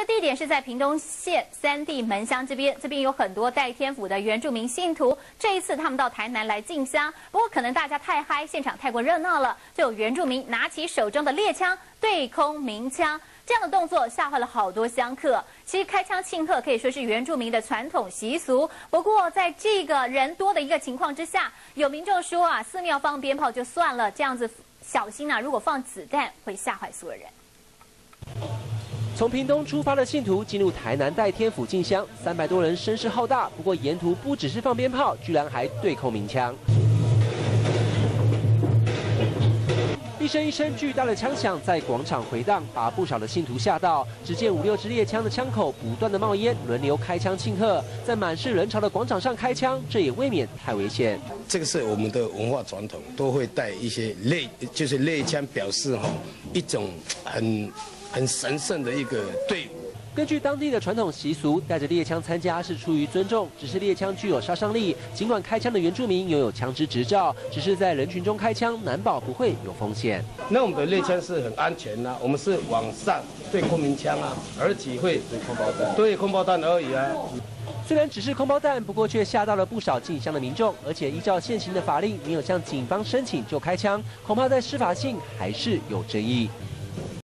个地点是在屏东县三地门乡这边，这边有很多代天府的原住民信徒。这一次他们到台南来进香，不过可能大家太嗨，现场太过热闹了，就有原住民拿起手中的猎枪对空鸣枪，这样的动作吓坏了好多香客。其实开枪庆贺可以说是原住民的传统习俗，不过在这个人多的一个情况之下，有民众说啊，寺庙放鞭炮就算了，这样子小心啊，如果放子弹会吓坏所有人。从屏东出发的信徒进入台南代天府进香，三百多人声势浩大。不过沿途不只是放鞭炮，居然还对空鸣枪，一声一声巨大的枪响在广场回荡，把不少的信徒吓到。只见五六支猎枪的枪口不断的冒烟，轮流开枪庆贺，在满是人潮的广场上开枪，这也未免太危险。这个是我们的文化传统，都会带一些猎，就是猎枪，表示哈一种很。很神圣的一个队伍。根据当地的传统习俗，带着猎枪参加是出于尊重。只是猎枪具有杀伤力，尽管开枪的原住民拥有枪支执照，只是在人群中开枪，难保不会有风险。那我们的猎枪是很安全呐，我们是往上对空鸣枪啊，而且会对空包弹，对空包弹而已啊。虽然只是空包弹，不过却吓到了不少进乡的民众。而且依照现行的法令，没有向警方申请就开枪，恐怕在司法性还是有争议。